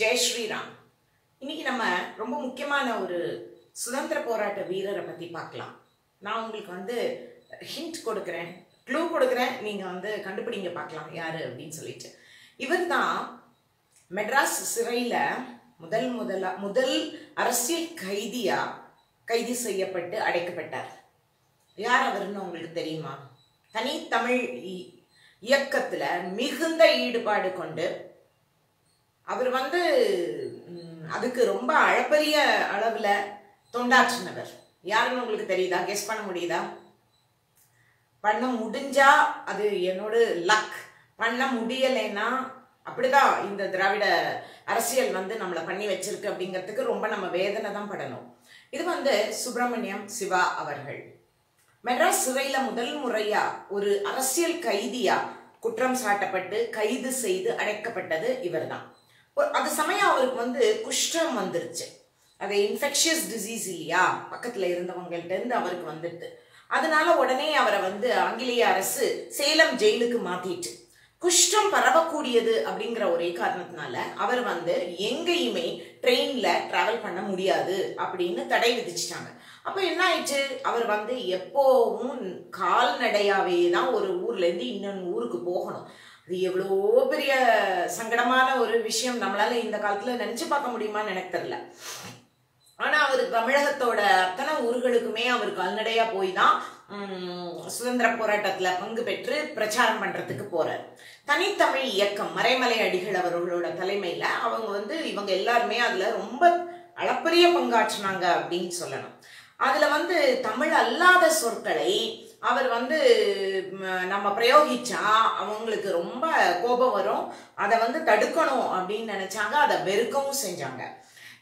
ஜெய் ஸ்ரீராம். இன்னைக்கு நம்ம ரொம்ப முக்கியமான ஒரு சுதந்திர போராட்ட வீரரை பற்றி பார்க்கலாம். நான் உங்களுக்கு வந்து ஹிண்ட் கொடுக்குறேன் க்ளூ கொடுக்குறேன். நீங்கள் வந்து கண்டுபிடிங்க பார்க்கலாம் யார் அப்படின்னு சொல்லிட்டு. இவர் தான் மெட்ராஸ் சிறையில் முதல் முதலா முதல் அரசியல் கைதியா கைது செய்யப்பட்டு அடைக்கப்பட்டார். யார் அவருன்னு உங்களுக்கு தெரியுமா? தனித்தமிழ் இயக்கத்தில் இயக்கத்துல மிகுந்த ஈடுபாடு கொண்டு அவர் வந்து அதுக்கு ரொம்ப அளப்பரிய அளவில் தொண்டாற்றினவர். யாருன்னு உங்களுக்கு தெரியுதா? கெஸ் பண்ண முடியுதா? பண்ண முடிஞ்சா அது என்னோட லக் பண்ண முடியலைன்னா அப்படிதான் இந்த திராவிட அரசியல் வந்து நம்மளை பண்ணி வச்சிருக்கு அப்படிங்கிறதுக்கு ரொம்ப நம்ம வேதனை தான் படணும். இது வந்து சுப்பிரமணியம் சிவா அவர்கள். மெட்ராஸ் சிறையில் முதல் முறையா ஒரு அரசியல் கைதியா குற்றம் சாட்டப்பட்டு கைது செய்து அடைக்கப்பட்டது இவர்தான். அது சமயம் அவருக்கு வந்து குஷ்டம் வந்துருச்சு. அது இன்ஃபெக்ஷியஸ் டிசீஸ் இல்லையா? பக்கத்தில் இருந்தவங்கள்ட்டேருந்து அவருக்கு வந்துட்டு. அதனால உடனே அவரை வந்து ஆங்கிலேய அரசு சேலம் ஜெயிலுக்கு மாத்திட்டு. குஷ்டம் பரவக்கூடியது அப்படிங்கிற ஒரே காரணத்தினால அவர் வந்து எங்கேயுமே ட்ரெயின்ல டிராவல் பண்ண முடியாது அப்படின்னு தடை விதிச்சிட்டாங்க. அப்போ என்ன ஆயிடுச்சு? அவர் வந்து எப்போவும் கால்நடையாவே தான் ஒரு ஊர்ல இருந்து இன்னொன்று ஊருக்கு போகணும். அது எவ்வளோ பெரிய சங்கடமான ஒரு விஷயம் நம்மளால இந்த காலத்துல நினைச்சு பார்க்க முடியுமான்னு எனக்கு தெரியல. ஆனா அவர் தமிழகத்தோட அத்தனை ஊர்களுக்குமே அவர் கால்நடையா போய் தான் சுதந்திர போராட்டத்துல பங்கு பெற்று பிரச்சாரம் பண்றதுக்கு போறார். தனித்தமிழ் இயக்கம் மறைமலை அடிகள் அவர்களோட தலைமையில அவங்க வந்து இவங்க எல்லாருமே அதுல ரொம்ப அளப்பரிய பங்காற்றினாங்க அப்படின்னு சொல்லணும். அதுல வந்து தமிழ் அல்லாத சொற்களை அவர் வந்து நம்ம பிரயோகிச்சா அவங்களுக்கு ரொம்ப கோபம் வரும். அதை வந்து தடுக்கணும் அப்படின்னு நினைச்சாங்க. அதை வெறுக்கவும் செஞ்சாங்க.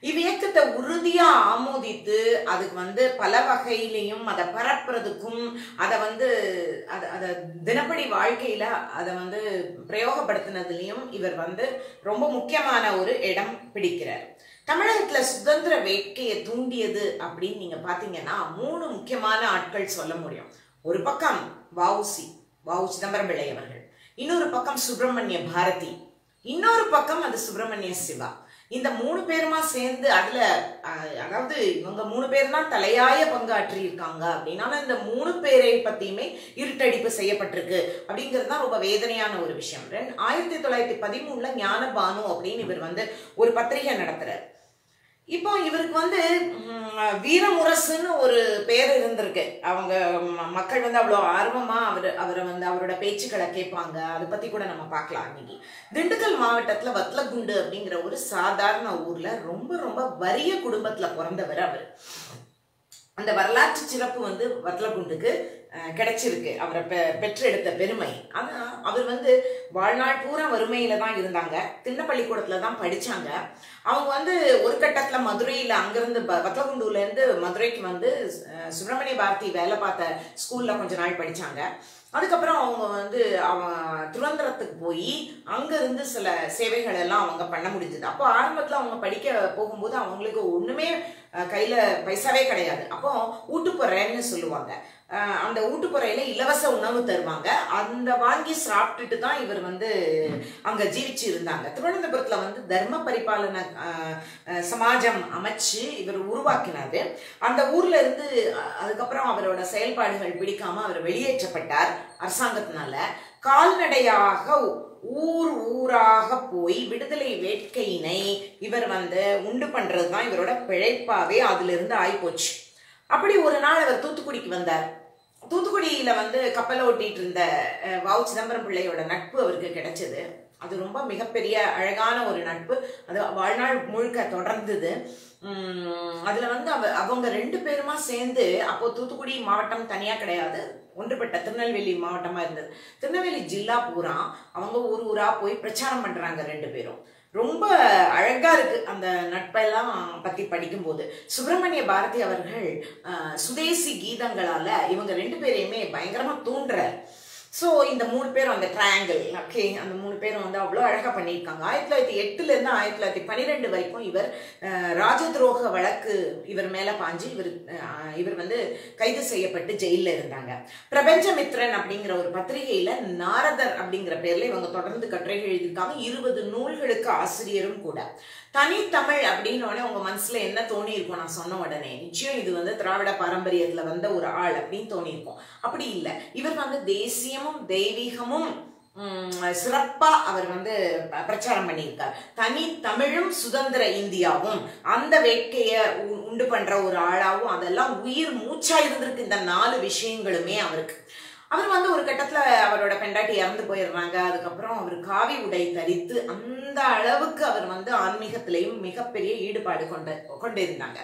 இவ்வியக்கத்தை உறுதியா ஆமோதித்து அதுக்கு வந்து பல வகையிலையும் அதை பரப்புறதுக்கும் அதை வந்து அதை அதை தினப்படி வாழ்க்கையில அதை வந்து பிரயோகப்படுத்தினதுலையும் இவர் வந்து ரொம்ப முக்கியமான ஒரு இடம் பிடிக்கிறார். தமிழகத்துல சுதந்திர வேட்கையை தூண்டியது அப்படின்னு நீங்க பாத்தீங்கன்னா மூணு முக்கியமான ஆட்கள் சொல்ல முடியும். ஒரு பக்கம் வவுசி வவு சிதம்பரம் பிள்ளை அவர்கள். இன்னொரு பக்கம் சுப்பிரமணிய பாரதி. இன்னொரு பக்கம் அது சுப்பிரமணிய சிவா. இந்த மூணு பேருமா சேர்ந்து அதுல அதாவது இவங்க மூணு பேர் தான் தலையாய பங்காற்றி இருக்காங்க அப்படின்னால இந்த மூணு பேரை பத்தியுமே இருட்டடிப்பு செய்யப்பட்டிருக்கு அப்படிங்கிறது தான் ரொம்ப வேதனையான ஒரு விஷயம். ரெண்டு ஆயிரத்தி தொள்ளாயிரத்தி பதிமூணுல ஞானபானு அப்படின்னு இவர் வந்து ஒரு பத்திரிகை நடத்துறாரு. இப்போ இவருக்கு வந்து வீரமுரசுன்னு ஒரு பேர் இருந்திருக்கு. அவங்க மக்கள் வந்து அவ்வளோ ஆர்வமாக அவர் அவரை வந்து அவரோட பேச்சுக்களை கேட்பாங்க. அதை பற்றி கூட நம்ம பார்க்கலாம் இன்னைக்கு. திண்டுக்கல் மாவட்டத்தில் வத்தலகுண்டு அப்படிங்கிற ஒரு சாதாரண ஊரில் ரொம்ப ரொம்ப வறிய குடும்பத்தில் பிறந்தவர் அவர். அந்த வரலாற்று சிறப்பு வந்து வத்தலகுண்டுக்கு கிடைச்சிருக்கு. அவரை பெ பெற்றெடுத்த பெருமை. ஆனால் அவர் வந்து வாழ்நாள் பூரா வறுமையில தான் இருந்தாங்க. திண்ண பள்ளிக்கூடத்துல தான் படித்தாங்க அவங்க வந்து ஒரு கட்டத்தில் மதுரையில் அங்கேருந்து ப- வத்தலகுண்டூர்லேருந்து மதுரைக்கு வந்து சுப்பிரமணிய பாரதி வேலை பார்த்த ஸ்கூலில் கொஞ்ச நாள் படித்தாங்க அதுக்கப்புறம் அவங்க வந்து அவன் துரந்தரத்துக்கு போய் அங்கேருந்து சில சேவைகள் எல்லாம் அவங்க பண்ண முடிஞ்சது. அப்போ ஆரம்பத்தில் அவங்க படிக்க போகும்போது அவங்களுக்கு ஒன்றுமே கையில் பைசாவே கிடையாது. அப்போ ஊட்டுப்புறேன்னு சொல்லுவாங்க. அந்த ஊட்டுப்புறையில இலவச உணவு தருவாங்க. அந்த வாங்கி சாப்பிட்டுட்டு தான் இவர் வந்து அங்க ஜீவிச்சு இருந்தாங்க. திருவனந்தபுரத்துல வந்து தர்ம பரிபாலன சமாஜம் அமைச்சு இவர் உருவாக்கினாரு. அந்த ஊர்ல இருந்து அதுக்கப்புறம் அவரோட செயல்பாடுகள் பிடிக்காம அவர் வெளியேற்றப்பட்டார் அரசாங்கத்தினால. கால்நடையாக ஊர் ஊராக போய் விடுதலை வேட்கையினை இவர் வந்து உண்டு பண்றது தான் இவரோட பிழைப்பாவே அதுல இருந்து ஆயிப்போச்சு. அப்படி ஒரு நாள் அவர் தூத்துக்குடிக்கு வந்தார். தூத்துக்குடியில வந்து கப்பலை ஓட்டிட்டு இருந்த அஹ், வ சிதம்பரம் பிள்ளையோட நட்பு அவருக்கு கிடைச்சது. அது ரொம்ப மிகப்பெரிய அழகான ஒரு நட்பு. அது வாழ்நாள் முழுக்க தொடர்ந்தது. அதில் அதுல வந்து அவ அவங்க ரெண்டு பேருமா சேர்ந்து அப்போ தூத்துக்குடி மாவட்டம் தனியா கிடையாது. ஒன்றுபட்ட திருநெல்வேலி மாவட்டமா இருந்தது. திருநெல்வேலி ஜில்லா பூரா அவங்க ஊர் ஊரா போய் பிரச்சாரம் பண்றாங்க ரெண்டு பேரும். ரொம்ப அழகா இருக்கு அந்த நட்பெல்லாம் பத்தி படிக்கும்போது. சுப்பிரமணிய பாரதி அவர்கள் சுதேசி கீதங்களால இவங்க ரெண்டு பேரையுமே பயங்கரமா தூண்டுறார். ஸோ இந்த மூணு பேரும் அந்த ட்ரையாங்கிள் ஓகே அந்த மூணு பேரும் வந்து அவ்வளோ அழகாக பண்ணியிருக்காங்க. ஆயிரத்தி தொள்ளாயிரத்தி எட்டுலேருந்து ஆயிரத்தி தொள்ளாயிரத்தி பன்னிரெண்டு வரைக்கும் இவர் ராஜ துரோக வழக்கு இவர் மேலே பாஞ்சு இவர் இவர் வந்து கைது செய்யப்பட்டு ஜெயிலில் இருந்தாங்க. பிரபஞ்சமித்ரன் அப்படிங்கிற ஒரு பத்திரிகையில் நாரதர் அப்படிங்கிற பேரில் இவங்க தொடர்ந்து கட்டுரைகள் எழுதியிருக்காங்க. இருபது நூல்களுக்கு ஆசிரியரும் கூட. தனித்தமிழ் அப்படின்னு உங்க மனசுல என்ன தோணி இருக்கும் நான் சொன்ன உடனே நிச்சயம் இது வந்து திராவிட பாரம்பரியத்துல வந்த ஒரு ஆள் அப்படின்னு தோணி இருக்கும் அப்படி இல்லை. இவர் வந்து தேசியமும் தெய்வீகமும் சிறப்பா அவர் வந்து பிரச்சாரம் பண்ணியிருக்கார். தனி தமிழும் சுதந்திர இந்தியாவும் அந்த வேட்கையை உ- உண்டு பண்ற ஒரு ஆளாவும் அதெல்லாம் உயிர் மூச்சா இருந்திருக்கு இந்த நாலு விஷயங்களுமே அவருக்கு. அவர் வந்து ஒரு கட்டத்துல அவரோட பெண்டாட்டி இறந்து போயிடுறாங்க. அதுக்கப்புறம் அவர் காவி உடை தரித்து அந்த அளவுக்கு அவர் வந்து ஆன்மீகத்திலையும் மிகப்பெரிய ஈடுபாடு கொண்ட கொண்டிருந்தாங்க.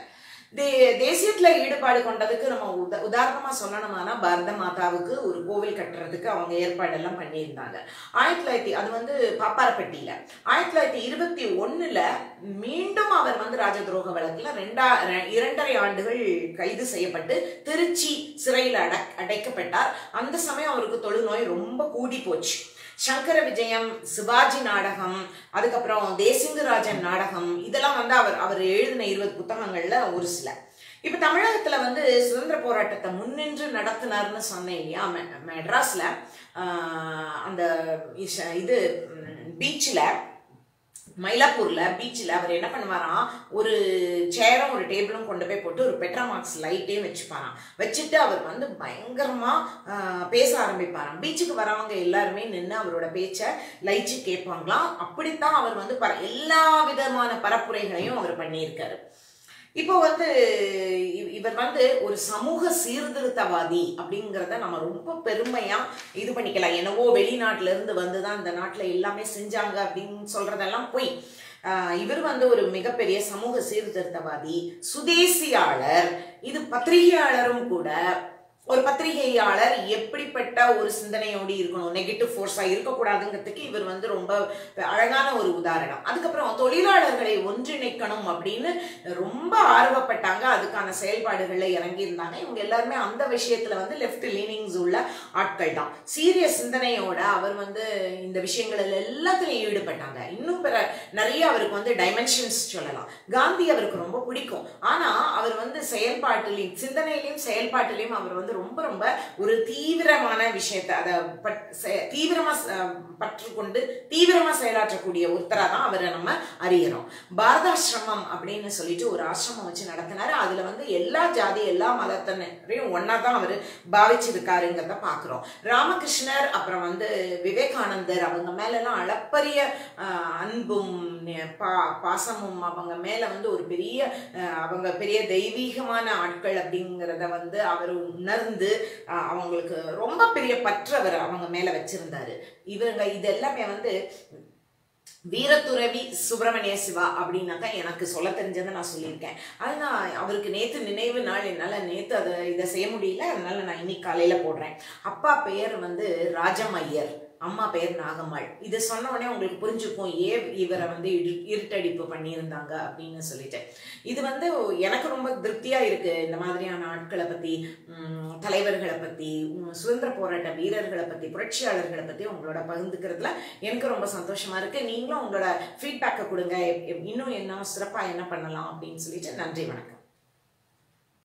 தேசியத்துல ஈடுபாடு கொண்டதுக்கு நம்ம உத உதாரணமா சொல்லணுமானா பாரத மாதாவுக்கு ஒரு கோவில் கட்டுறதுக்கு அவங்க ஏற்பாடெல்லாம் பண்ணியிருந்தாங்க. ஆயிரத்தி தொள்ளாயிரத்தி அது வந்து பாப்பாரப்பட்டியில. ஆயிரத்தி தொள்ளாயிரத்தி இருபத்தி ஒண்ணுல மீண்டும் அவர் வந்து ராஜ துரோக வழக்குல ரெண்டா ரெ- இரண்டரை ஆண்டுகள் கைது செய்யப்பட்டு திருச்சி சிறையில் அட அடைக்கப்பட்டார். அந்த சமயம் அவருக்கு தொழுநோய் ரொம்ப கூடி போச்சு சங்கர விஜயம் சிவாஜி நாடகம் அதுக்கப்புறம் தேசிங்கராஜன் நாடகம் இதெல்லாம் வந்து அவர் அவர் எழுதின இருபது புத்தகங்கள்ல ஒரு சில. இப்ப தமிழகத்துல வந்து சுதந்திர போராட்டத்தை முன்னின்று நடத்தினார்னு சொன்னேன் இல்லையா? மெட்ராஸ்ல அந்த இது பீச்சில் மயிலாப்பூர்ல பீச்சில் அவர் என்ன பண்ணுவாராம் ஒரு சேரும் ஒரு டேபிளும் கொண்டு போய் போட்டு ஒரு பெட்ராமாக்ஸ் லைட்டையும் வச்சுப்பாராம். வச்சுட்டு அவர் வந்து பயங்கரமா பேச ஆரம்பிப்பாராம். பீச்சுக்கு வரவங்க எல்லாருமே நின்று அவரோட பேச்சை லைச்சு கேட்பாங்களாம். அப்படித்தான் அவர் வந்து எல்லா விதமான பரப்புரைகளையும் அவர் பண்ணியிருக்காரு. இப்போ வந்து இவர் வந்து ஒரு சமூக சீர்திருத்தவாதி அப்படிங்கிறத நம்ம ரொம்ப பெருமையா இது பண்ணிக்கலாம். என்னவோ வெளிநாட்டுல இருந்து வந்து தான் இந்த நாட்டுல எல்லாமே செஞ்சாங்க அப்படின்னு சொல்றதெல்லாம் போய். இவர் வந்து ஒரு மிகப்பெரிய சமூக சீர்திருத்தவாதி சுதேசியாளர் இது பத்திரிகையாளரும் கூட ஒரு பத்திரிகையாளர் எப்படிப்பட்ட ஒரு சிந்தனையோடு இருக்கணும்? நெகட்டிவ் ஃபோர்ஸா இருக்கக்கூடாதுங்கிறதுக்கு இவர் வந்து ரொம்ப அழகான ஒரு உதாரணம். அதுக்கப்புறம் தொழிலாளர்களை ஒன்றிணைக்கணும் அப்படின்னு ரொம்ப ஆர்வப்பட்டாங்க. அதுக்கான செயல்பாடுகள்ல இறங்கியிருந்தாங்க. இவங்க எல்லாருமே அந்த விஷயத்துல வந்து லெஃப்ட் லீனிங்ஸ் உள்ள ஆட்கள் தான். சீரிய சிந்தனையோட அவர் வந்து இந்த விஷயங்கள் எல்லாத்துலையும் ஈடுபட்டாங்க. இன்னும் பிற நிறைய அவருக்கு வந்து டைமென்ஷன்ஸ் சொல்லலாம். காந்தி அவருக்கு ரொம்ப பிடிக்கும். ஆனா அவர் வந்து செயல்பாட்டிலையும் சிந்தனையிலையும் செயல்பாட்டிலையும் அவர் வந்து ரொம்ப ரொம்ப ஒரு தீவிரமான விஷயத்தை அதை பட் தீவிரமா பற்றுக்கொண்டு தீவிரமா செயலாற்றக்கூடிய ஒருத்தரா தான் அவரை நம்ம அறியறோம். பாரதாசிரமம் அப்படின்னு சொல்லிட்டு ஒரு ஆசிரமம் வச்சு நடத்தினாரு. அதுல வந்து எல்லா ஜாதி எல்லா மதத்தினரையும் ஒன்னா தான் அவர் பாவிச்சிருக்காருங்கிறத பாக்குறோம். ராமகிருஷ்ணர் அப்புறம் வந்து விவேகானந்தர் அவங்க மேல எல்லாம் அளப்பரிய அன்பும் பா பாசமும் அவங்க மேல வந்து ஒரு பெரிய அவங்க பெரிய தெய்வீகமான ஆட்கள் அப்படிங்கிறத வந்து அவர் உணர்ந்து வந்து அவங்களுக்கு ரொம்ப பெரிய பற்றவர் அவங்க மேல வச்சிருந்தாரு. இவங்க இது எல்லாமே வந்து வீரத்துறவி சுப்பிரமணிய சிவா அப்படின்னாக்கா எனக்கு சொல்ல தெரிஞ்சதை நான் சொல்லியிருக்கேன். அது நான் அவருக்கு நேற்று நினைவு நாள் என்னால் நேற்று அதை இதை செய்ய முடியல அதனால நான் இன்னைக்கு காலையில போடுறேன். அப்பா பெயர் வந்து ராஜம் ஐயர். அம்மா பெயர் நாகம்மாள். இது சொன்ன உடனே உங்களுக்கு புரிஞ்சுக்கும் ஏன் இவரை வந்து இரு- இருட்டடிப்பு பண்ணியிருந்தாங்க? அப்படின்னு சொல்லிட்டு இது வந்து எனக்கு ரொம்ப திருப்தியா இருக்கு. இந்த மாதிரியான ஆட்களை பத்தி தலைவர்களை பத்தி சுதந்திர போராட்ட வீரர்களை பத்தி புரட்சியாளர்களை பத்தி உங்களோட பகிர்ந்துக்கிறதுல எனக்கு ரொம்ப சந்தோஷமா இருக்கு. நீங்களும் உங்களோட ஃபீட்பேக்கை கொடுங்க. இன்னும் என்ன சிறப்பா என்ன பண்ணலாம் அப்படின்னு சொல்லிட்டு நன்றி வணக்கம்.